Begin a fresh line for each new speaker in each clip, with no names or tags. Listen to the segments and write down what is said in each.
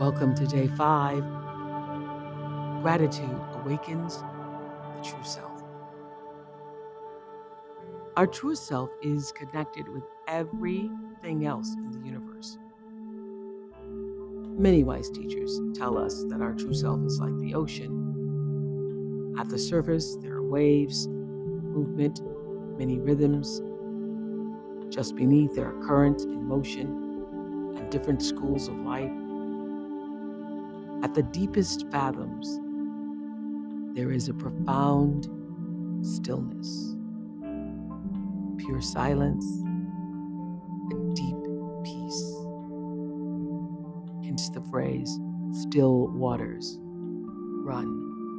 Welcome to day five. Gratitude awakens the true self. Our true self is connected with everything else in the universe. Many wise teachers tell us that our true self is like the ocean. At the surface, there are waves, movement, many rhythms. Just beneath, there are current and motion and different schools of life. At the deepest fathoms, there is a profound stillness, pure silence, a deep peace. Hence the phrase, still waters run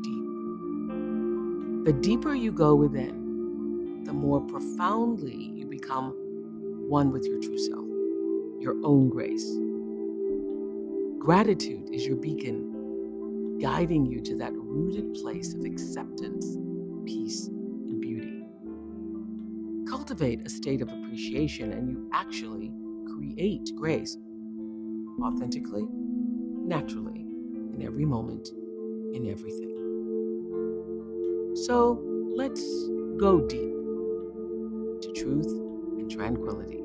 deep. The deeper you go within, the more profoundly you become one with your true self, your own grace. Gratitude is your beacon, guiding you to that rooted place of acceptance, peace, and beauty. Cultivate a state of appreciation, and you actually create grace authentically, naturally, in every moment, in everything. So let's go deep to truth and tranquility,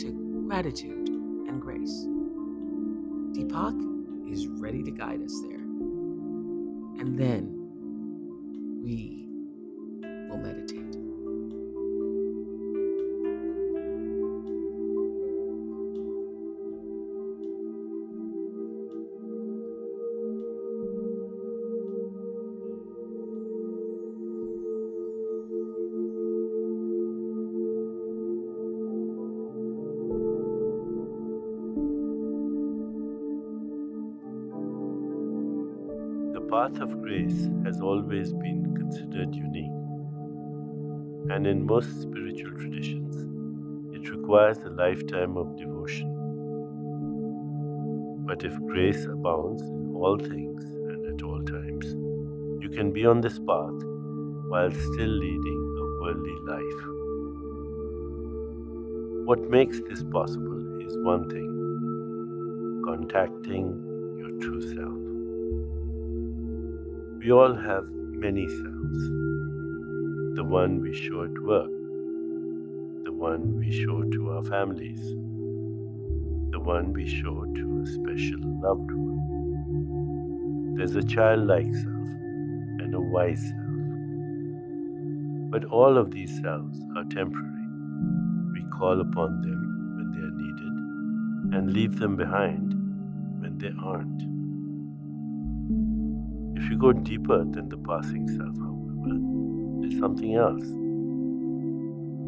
to gratitude and grace. Deepak is ready to guide us there. And then we will meditate.
Path of grace has always been considered unique, and in most spiritual traditions, it requires a lifetime of devotion. But if grace abounds in all things and at all times, you can be on this path while still leading a worldly life. What makes this possible is one thing contacting your true self. We all have many selves. The one we show at work, the one we show to our families, the one we show to a special loved one. There's a childlike self and a wise self. But all of these selves are temporary. We call upon them when they are needed and leave them behind when they aren't. If you go deeper than the passing self, however, there's something else.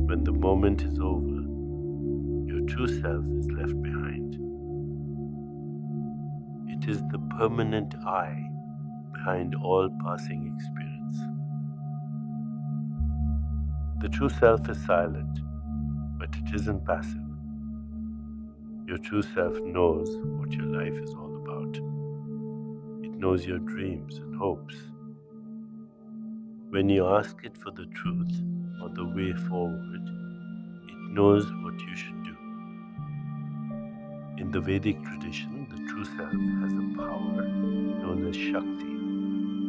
When the moment is over, your true self is left behind. It is the permanent I behind all passing experience. The true self is silent, but it isn't passive. Your true self knows what your life is all about knows your dreams and hopes. When you ask it for the truth or the way forward, it knows what you should do. In the Vedic tradition, the true self has a power known as Shakti,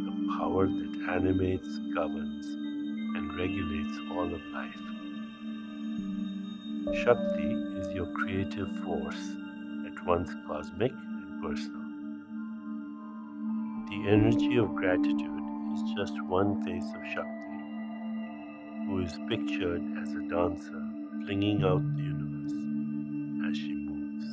a power that animates, governs, and regulates all of life. Shakti is your creative force, at once cosmic and personal. The energy of gratitude is just one face of Shakti, who is pictured as a dancer flinging out the universe as she moves.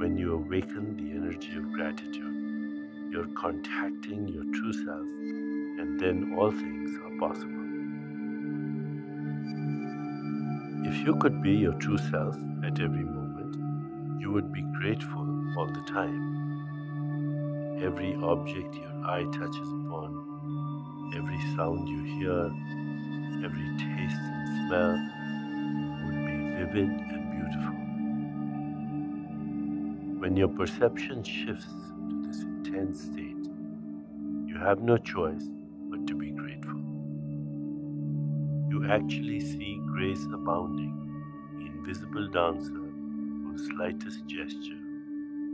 When you awaken the energy of gratitude, you're contacting your true self, and then all things are possible. If you could be your true self at every moment, you would be grateful all the time. Every object your eye touches upon, every sound you hear, every taste and smell would be vivid and beautiful. When your perception shifts to this intense state, you have no choice but to be grateful. You actually see grace abounding, the invisible dancer whose slightest gesture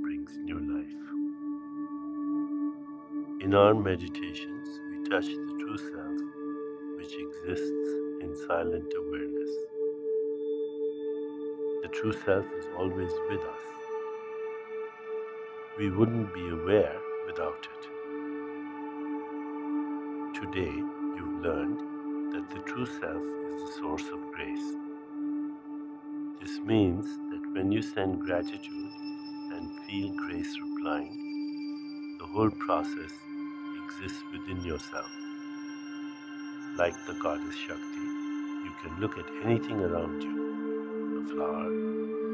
brings new life. In our meditations, we touch the true self which exists in silent awareness. The true self is always with us. We wouldn't be aware without it. Today, you've learned that the true self is the source of grace. This means that when you send gratitude and feel grace replying, the whole process exists within yourself. Like the goddess Shakti, you can look at anything around you a flower,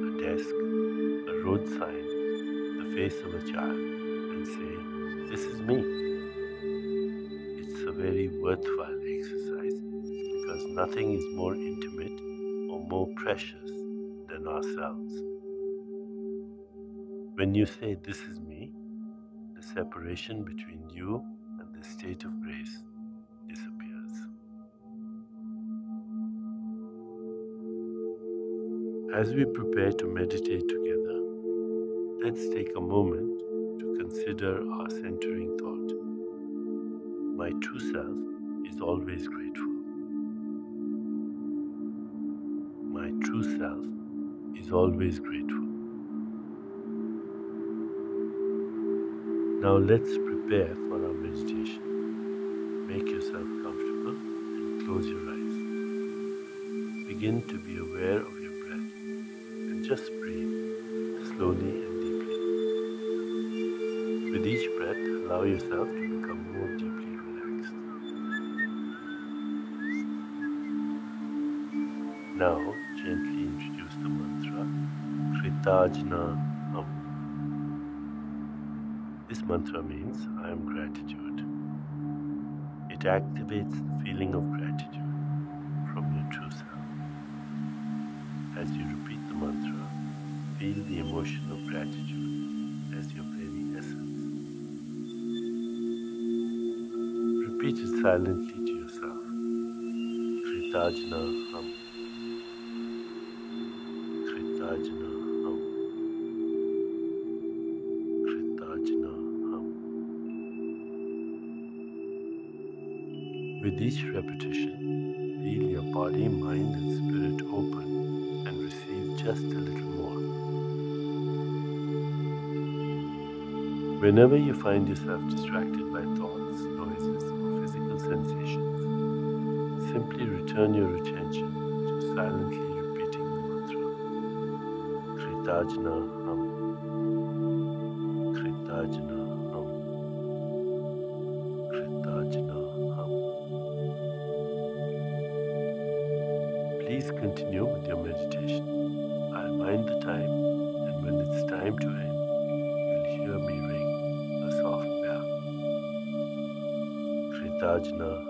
a desk, a road sign, the face of a child, and say, This is me. It's a very worthwhile exercise because nothing is more intimate or more precious than ourselves. When you say, This is me, the separation between you the state of grace disappears. As we prepare to meditate together, let's take a moment to consider our centering thought. My true self is always grateful. My true self is always grateful. Now let's prepare for our meditation. Make yourself comfortable and close your eyes. Begin to be aware of your breath and just breathe slowly and deeply. With each breath, allow yourself to become more deeply relaxed. Now, gently introduce the mantra Kritajna mantra means I am gratitude. It activates the feeling of gratitude from your true self. As you repeat the mantra, feel the emotion of gratitude as your very essence. Repeat it silently to yourself. Kritajna Ham. Each repetition, feel your body, mind, and spirit open and receive just a little more. Whenever you find yourself distracted by thoughts, noises, or physical sensations, simply return your attention to silently repeating the mantra Kritajna Ham. Kritajna Kritajna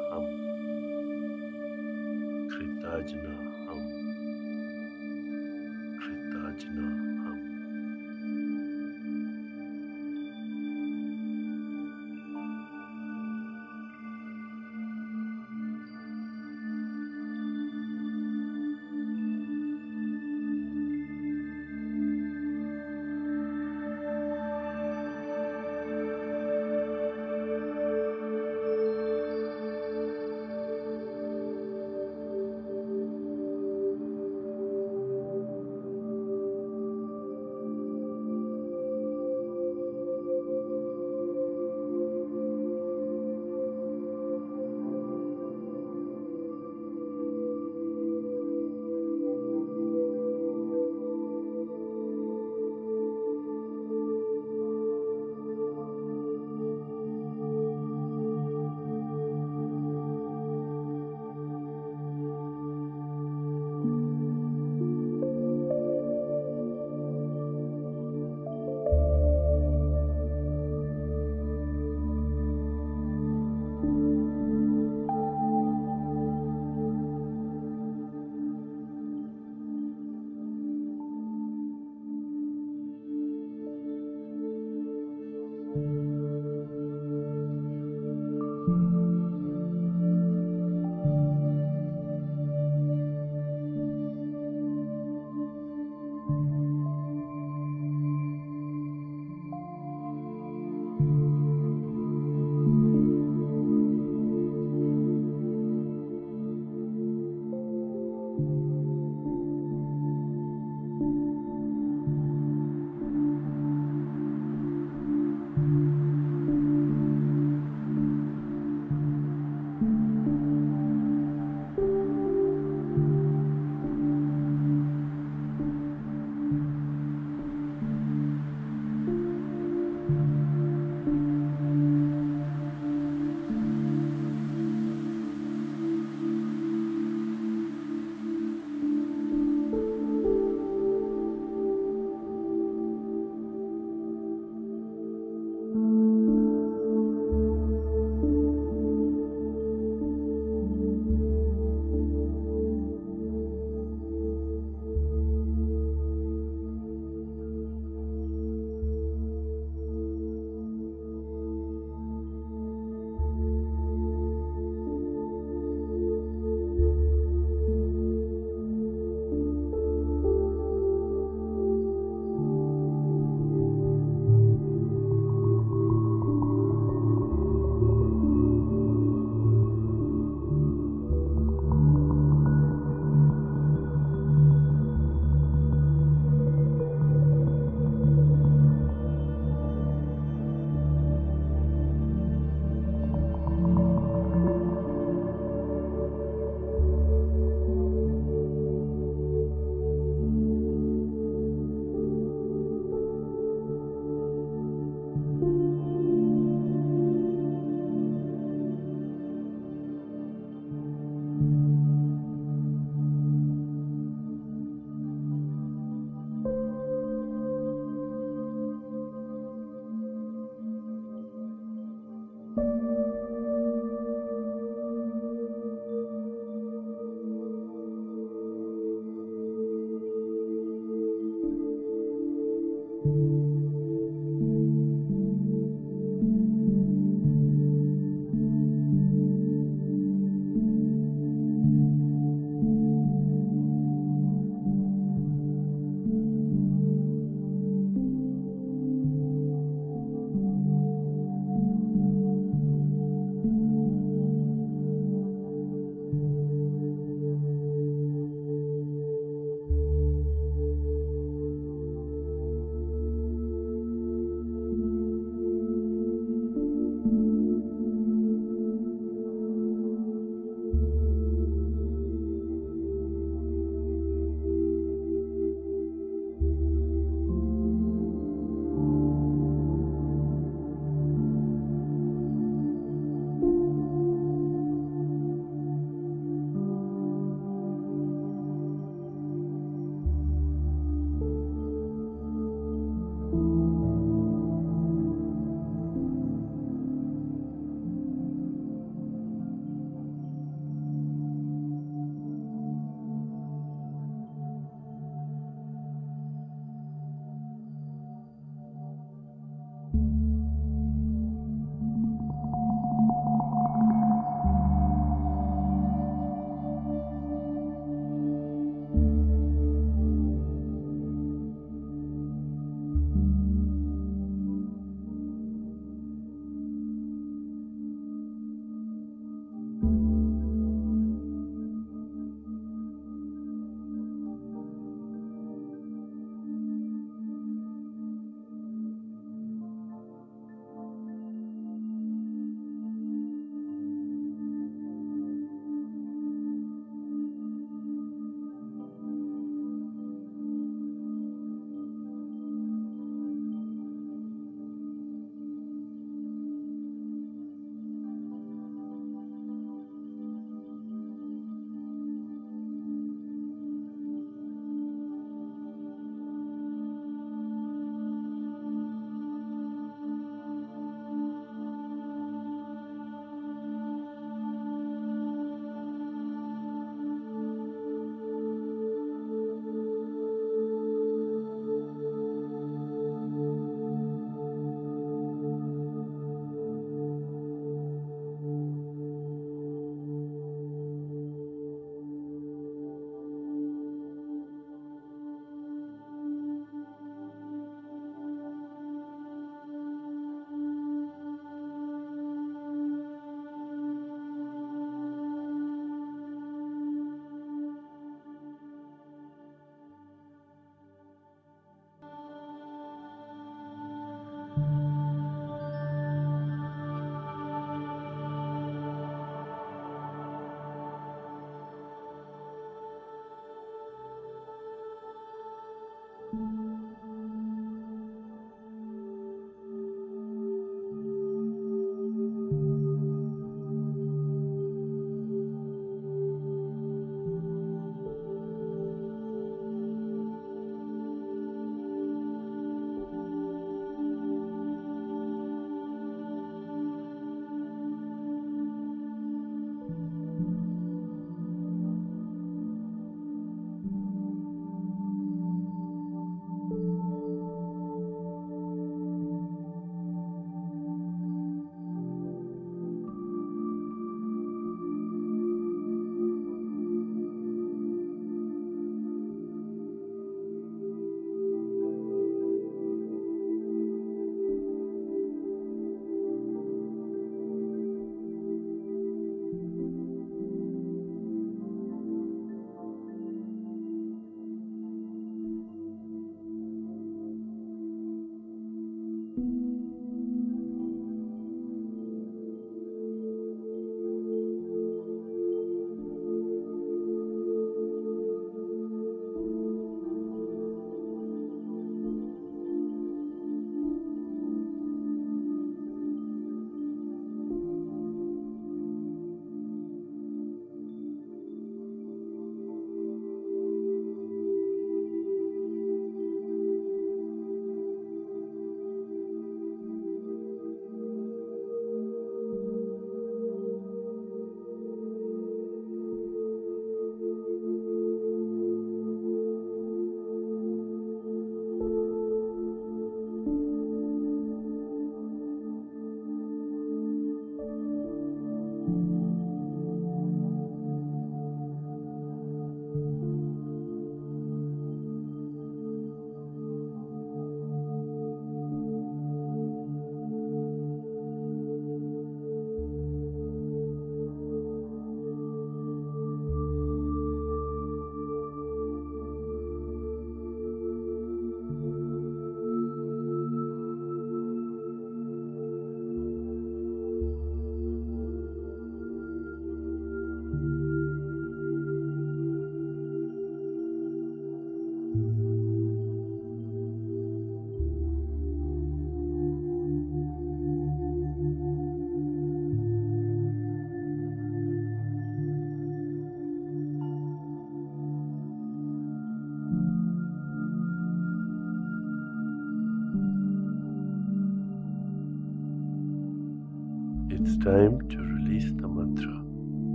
time to release the mantra.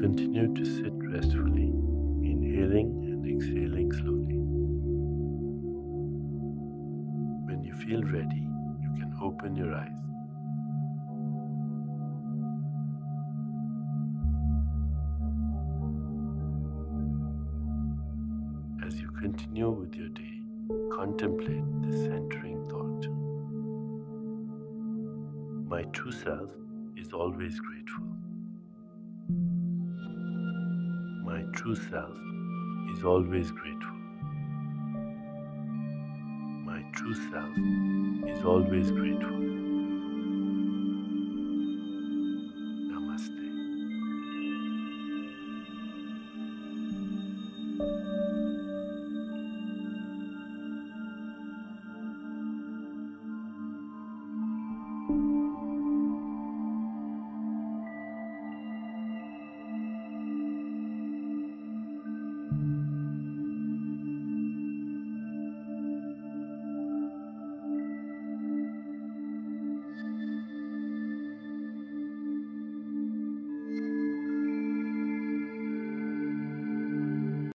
Continue to sit restfully, inhaling and exhaling slowly. When you feel ready, you can open your eyes. As you continue with your day, contemplate the centering true self is always grateful. My true self is always grateful. My true self is always grateful.